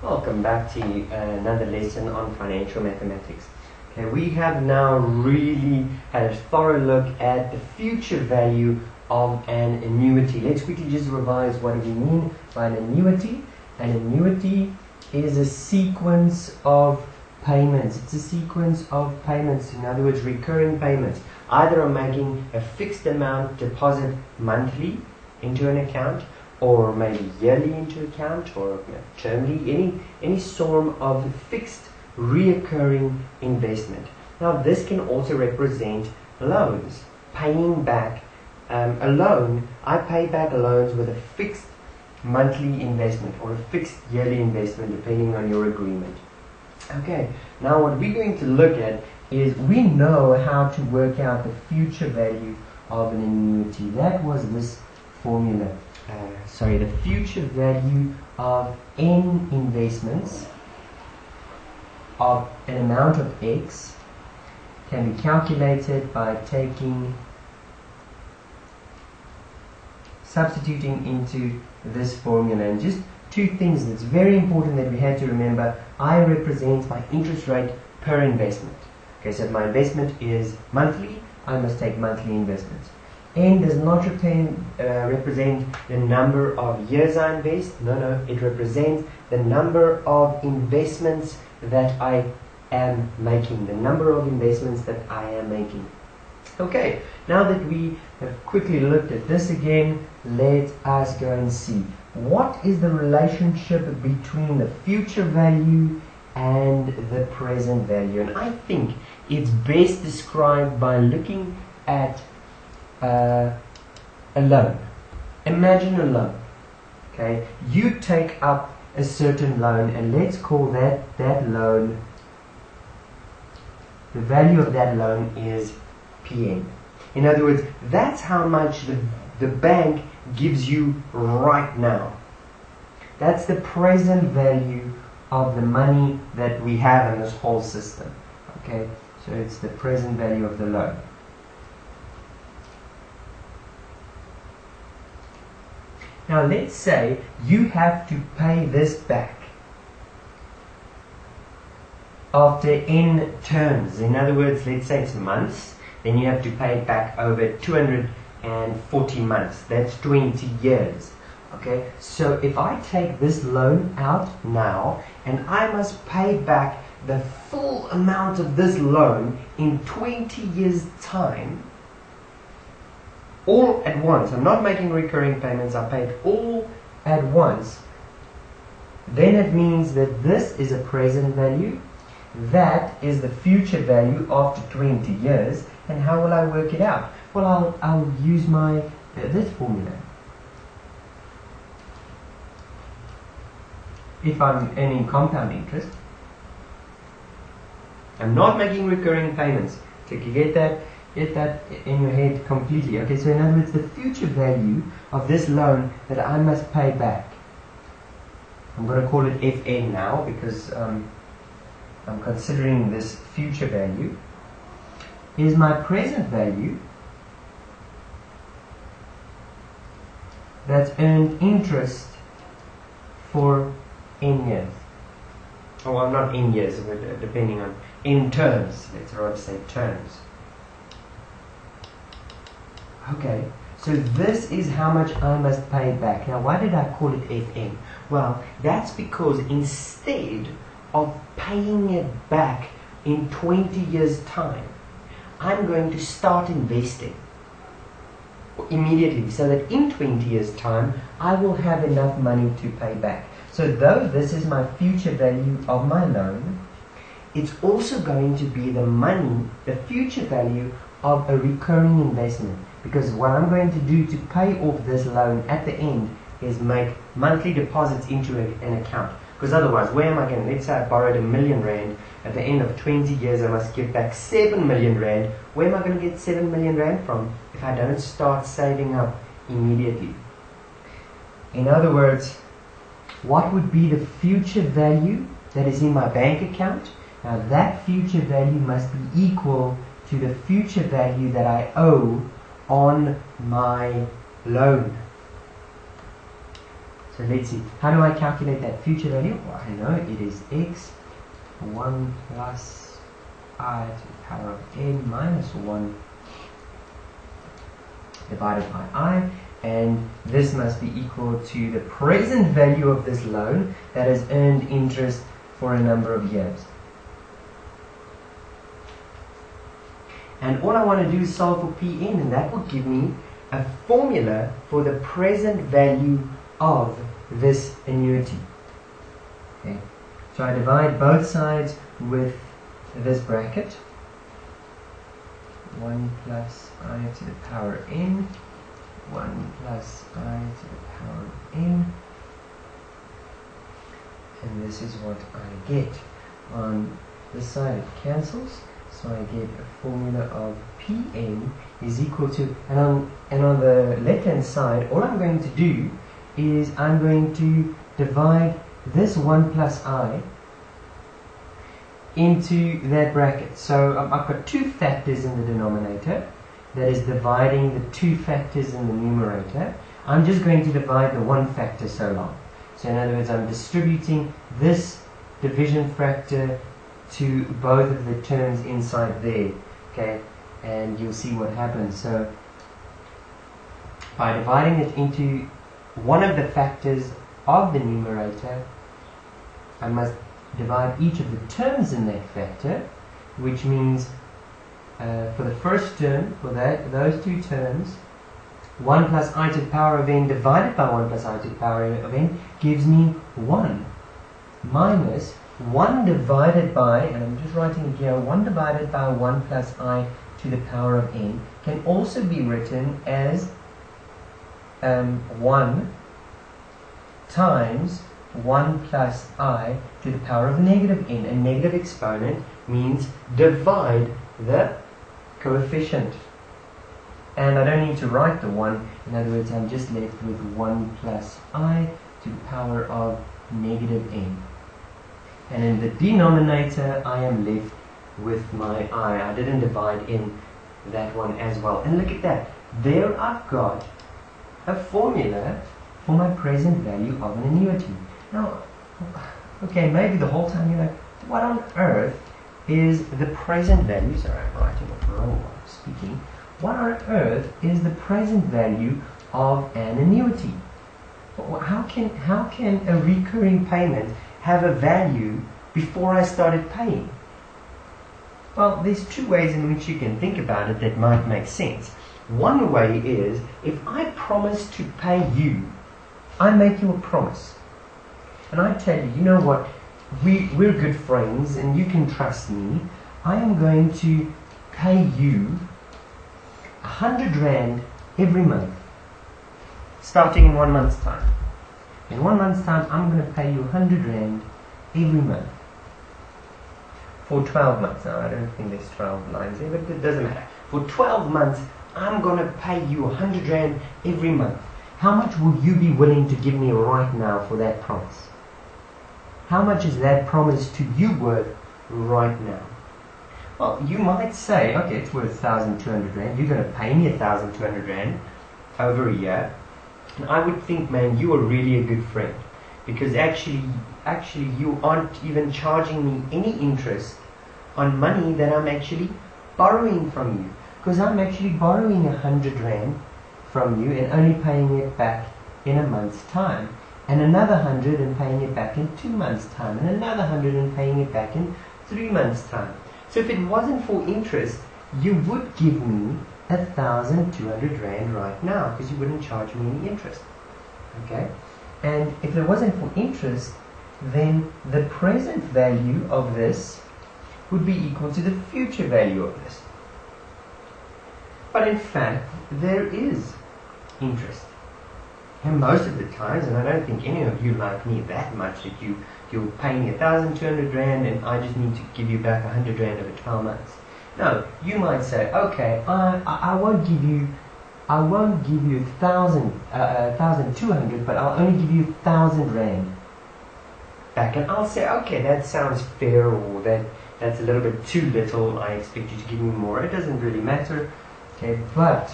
Welcome back to uh, another lesson on financial mathematics. Okay, we have now really had a thorough look at the future value of an annuity. Let's quickly just revise what we mean by an annuity. An annuity is a sequence of payments. It's a sequence of payments, in other words, recurring payments. Either I'm making a fixed amount deposit monthly into an account or maybe yearly into account or termly, any, any sort of fixed reoccurring investment. Now this can also represent loans, paying back um, a loan. I pay back loans with a fixed monthly investment or a fixed yearly investment depending on your agreement. Okay, now what we're going to look at is we know how to work out the future value of an annuity. That was this formula. Uh, sorry, the future value of n investments of an amount of x can be calculated by taking substituting into this formula. And just two things that's very important that we have to remember. I represent my interest rate per investment. Okay so if my investment is monthly. I must take monthly investments N does not retain, uh, represent the number of years I invest. No, no, it represents the number of investments that I am making, the number of investments that I am making. Okay, now that we have quickly looked at this again, let us go and see what is the relationship between the future value and the present value. And I think it's best described by looking at uh, a loan. Imagine a loan. Okay, you take up a certain loan, and let's call that that loan. The value of that loan is PN. In other words, that's how much the, the bank gives you right now. That's the present value of the money that we have in this whole system. Okay, so it's the present value of the loan. Now let's say you have to pay this back after n terms. In other words, let's say it's months, then you have to pay it back over 240 months. That's 20 years. Okay, so if I take this loan out now and I must pay back the full amount of this loan in 20 years' time, all at once. I'm not making recurring payments, I pay it all at once. Then it means that this is a present value, that is the future value after 20 years, and how will I work it out? Well, I'll, I'll use my uh, this formula. If I'm earning compound interest, I'm not making recurring payments. So you get that? Get that in your head completely. Okay, so in other words, the future value of this loan that I must pay back, I'm going to call it Fn now because um, I'm considering this future value, is my present value that's earned interest for n years. Oh, well, not in years, but uh, depending on in terms. Let's rather say terms. Okay, so this is how much I must pay back. Now, why did I call it Fn? Well, that's because instead of paying it back in 20 years' time, I'm going to start investing immediately so that in 20 years' time, I will have enough money to pay back. So, though this is my future value of my loan, it's also going to be the money, the future value of a recurring investment. Because what I'm going to do to pay off this loan at the end is make monthly deposits into a, an account. Because otherwise, where am I going? To let's say I borrowed a million rand. At the end of 20 years, I must give back 7 million rand. Where am I going to get 7 million rand from if I don't start saving up immediately? In other words, what would be the future value that is in my bank account? Now, that future value must be equal to the future value that I owe on my loan. So let's see. How do I calculate that future value? Well, I know it is x 1 plus i to the power of n minus 1 divided by i and this must be equal to the present value of this loan that has earned interest for a number of years. And all I want to do is solve for Pn and that will give me a formula for the present value of this annuity. Okay. So I divide both sides with this bracket. 1 plus i to the power n 1 plus i to the power n and this is what I get on this side it cancels so I get a formula of Pn is equal to and on and on the left hand side all I'm going to do is I'm going to divide this 1 plus i into that bracket. So I've got two factors in the denominator that is dividing the two factors in the numerator. I'm just going to divide the one factor so long. So in other words, I'm distributing this division factor to both of the terms inside there. Okay, and you'll see what happens. So by dividing it into one of the factors of the numerator, I must divide each of the terms in that factor, which means uh, for the first term, for that those two terms, 1 plus i to the power of n divided by 1 plus i to the power of n gives me 1 minus 1 divided by, and I'm just writing here, 1 divided by 1 plus i to the power of n can also be written as um, 1 times 1 plus i to the power of negative n. A negative exponent means divide the coefficient. And I don't need to write the 1. In other words, I'm just left with 1 plus i to the power of negative n. And in the denominator, I am left with my i. I didn't divide in that one as well. And look at that. There I've got a formula for my present value of an annuity. Now, okay, maybe the whole time you're like, what on earth is the present value? Sorry, I'm writing it wrong while speaking. What on earth is the present value of an annuity? How can, how can a recurring payment have a value before I started paying? Well, there's two ways in which you can think about it that might make sense. One way is if I promise to pay you, I make you a promise. And I tell you, you know what? We, we're good friends and you can trust me. I am going to pay you a hundred rand every month, starting in one month's time. In one month's time, I'm going to pay you a hundred rand every month for 12 months. Now, I don't think there's 12 lines there, but it doesn't matter. For 12 months, I'm going to pay you a hundred rand every month. How much will you be willing to give me right now for that promise? How much is that promise to you worth right now? Well, you might say, okay, it's worth 1,200 Rand. You're going to pay me 1,200 Rand over a year. And I would think, man, you are really a good friend. Because actually, actually, you aren't even charging me any interest on money that I'm actually borrowing from you. Because I'm actually borrowing a 100 Rand from you and only paying it back in a month's time and another hundred and paying it back in two months' time, and another hundred and paying it back in three months' time. So if it wasn't for interest, you would give me a thousand two hundred rand right now because you wouldn't charge me any interest. Okay? And if it wasn't for interest, then the present value of this would be equal to the future value of this. But in fact, there is interest. And most of the times, and I don't think any of you like me that much, that you you'll pay me a thousand two hundred rand and I just need to give you back a hundred rand over twelve months. No, you might say, okay, I, I, I won't give you, I won't give you thousand, uh, uh, thousand two hundred, but I'll only give you thousand rand back, and I'll say, okay, that sounds fair, or that that's a little bit too little. I expect you to give me more. It doesn't really matter, okay, but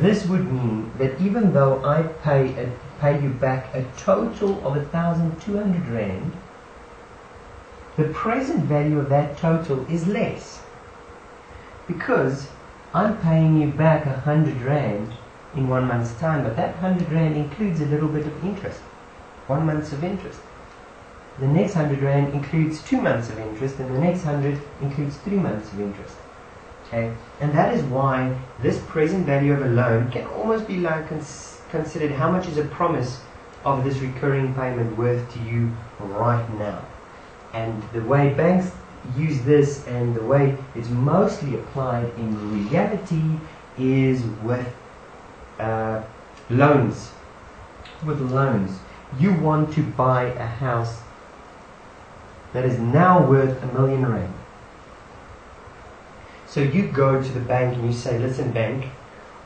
this would mean that even though I pay a, pay you back a total of 1,200 Rand, the present value of that total is less. Because I'm paying you back a 100 Rand in one month's time, but that 100 Rand includes a little bit of interest. One month of interest. The next 100 Rand includes two months of interest, and the next 100 includes three months of interest. Okay, and that is why this present value of a loan can almost be like cons- considered how much is a promise of this recurring payment worth to you right now. And the way banks use this and the way it's mostly applied in reality is with uh, loans. With loans, you want to buy a house that is now worth a million rand. So you go to the bank and you say, listen, bank,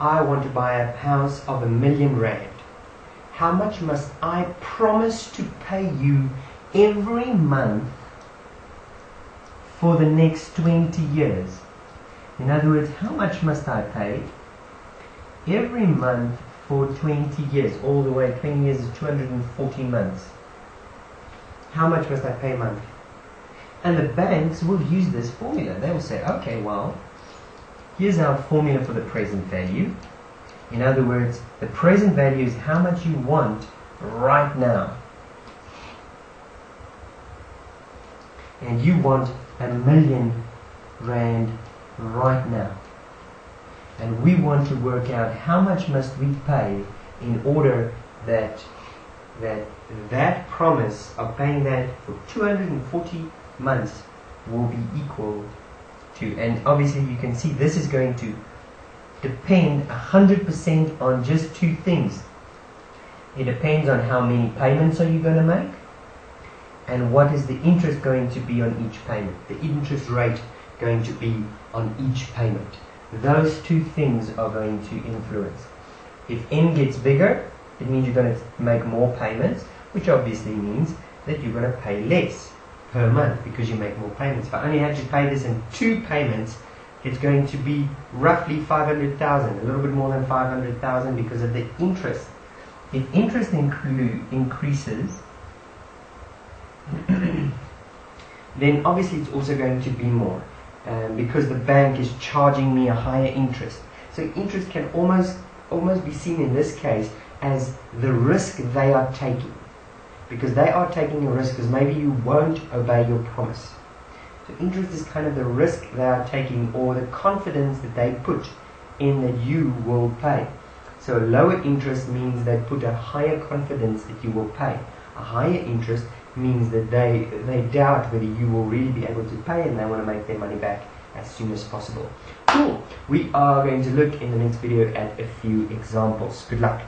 I want to buy a house of a million rand. How much must I promise to pay you every month for the next 20 years? In other words, how much must I pay every month for 20 years? All the way, 20 years is 240 months. How much must I pay monthly? And the banks will use this formula. They will say, okay, well, here's our formula for the present value. In other words, the present value is how much you want right now. And you want a million rand right now. And we want to work out how much must we pay in order that that that promise of paying that for 240 months will be equal to, and obviously you can see this is going to depend 100% on just two things. It depends on how many payments are you going to make and what is the interest going to be on each payment. The interest rate going to be on each payment. Those two things are going to influence. If n gets bigger, it means you're going to make more payments, which obviously means that you're going to pay less per month because you make more payments. If I only had to pay this in two payments, it's going to be roughly 500,000, a little bit more than 500,000 because of the interest. If interest increases, then obviously it's also going to be more um, because the bank is charging me a higher interest. So interest can almost almost be seen in this case as the risk they are taking because they are taking a risk because maybe you won't obey your promise. So interest is kind of the risk they are taking or the confidence that they put in that you will pay. So a lower interest means they put a higher confidence that you will pay. A higher interest means that they, they doubt whether you will really be able to pay and they want to make their money back as soon as possible. Cool. We are going to look in the next video at a few examples. Good luck.